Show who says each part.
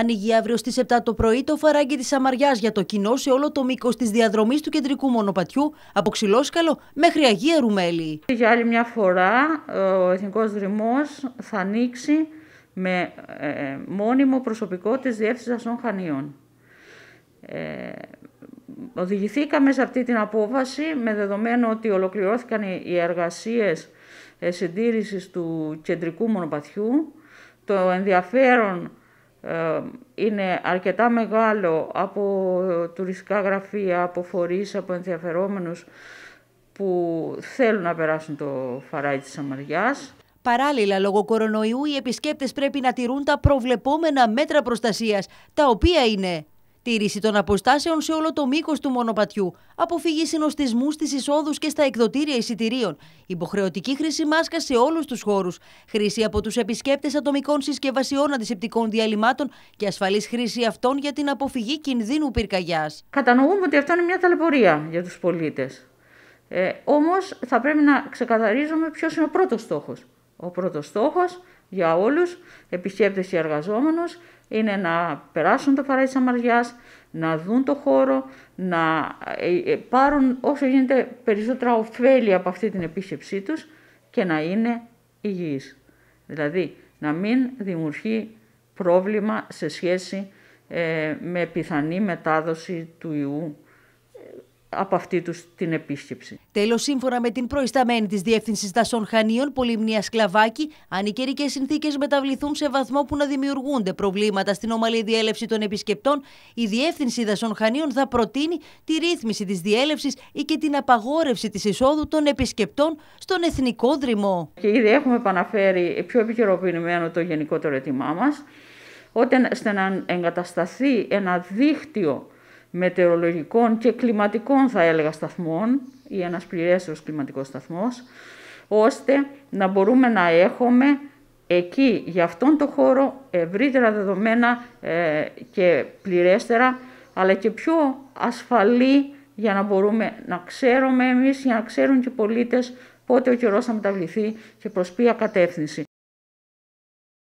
Speaker 1: Ανοίγει αύριο στις 7 το πρωί το φαράγγι της Σαμαριά για το κοινό σε όλο το μήκος της διαδρομής του κεντρικού μονοπατιού από Ξυλόσκαλο μέχρι Αγία Ρουμέλη.
Speaker 2: Για άλλη μια φορά ο Εθνικός Δρυμός θα ανοίξει με ε, μόνιμο προσωπικό της Διεύθυνσης Αστών Χανίων. Ε, οδηγηθήκαμε σε αυτή την απόφαση με δεδομένο ότι ολοκληρώθηκαν οι εργασίες ε, συντήρησης του κεντρικού μονοπατιού. Το ενδιαφέρον ε, είναι αρκετά μεγάλο από τουριστικά γραφεία, από φορείς, από ενδιαφερόμενους που θέλουν να περάσουν το φαράγι της Σαμαριάς.
Speaker 1: Παράλληλα, λόγω κορονοϊού, οι επισκέπτες πρέπει να τηρούν τα προβλεπόμενα μέτρα προστασίας, τα οποία είναι τήρηση των αποστάσεων σε όλο το μήκος του μονοπατιού, αποφυγή συνοστισμού στις εισόδους και στα εκδοτήρια εισιτηρίων, υποχρεωτική χρήση μάσκας σε όλους τους χώρους, χρήση από τους επισκέπτες ατομικών συσκευασιών αντισηπτικών διαλυμάτων και ασφαλής χρήση αυτών για την αποφυγή κινδύνου πυρκαγιάς.
Speaker 2: Κατανοούμε ότι αυτό είναι μια ταλαιπωρία για τους πολίτες. Ε, Όμως θα πρέπει να ξεκαθαρίζουμε ποιος είναι ο πρώτος στόχος. Ο πρώτος στόχος για όλους, επισκέπτες και εργαζόμενους, είναι να περάσουν το φαράδι της Αμαριάς, να δουν το χώρο, να ε, ε, πάρουν όσο γίνεται περισσότερα ωφέλη από αυτή την επίσκεψή τους και να είναι υγιείς. Δηλαδή, να μην δημιουργεί πρόβλημα σε σχέση ε, με πιθανή μετάδοση του ιού από αυτή τους την επίσκεψη.
Speaker 1: Τέλος, σύμφωνα με την προϊσταμένη της Διεύθυνσης Δασών Χανίων, Πολυμνία Σκλαβάκη, αν οι καιρικές συνθήκες μεταβληθούν σε βαθμό που να δημιουργούνται προβλήματα στην ομαλή διέλευση των επισκεπτών, η Διεύθυνση Δασών Χανίων θα προτείνει τη ρύθμιση της διέλευσης ή και την απαγόρευση της εισόδου των επισκεπτών στον εθνικό δρυμό.
Speaker 2: Και ήδη έχουμε επαναφέρει πιο επικαιροποιημένο το γενικότερο έτοιμά μας, όταν να εγκατασταθεί ένα δίκτυο μετεωρολογικών και κλιματικών θα έλεγα σταθμών ή ένας πληρέστερος κλιματικός σταθμός, ώστε να μπορούμε να έχουμε εκεί για αυτόν τον χώρο ευρύτερα δεδομένα ε, και πληρέστερα, αλλά και πιο ασφαλή για να μπορούμε να ξέρουμε εμείς, για να ξέρουν και οι πολίτες πότε ο καιρός θα μεταβληθεί και προς ποια κατεύθυνση.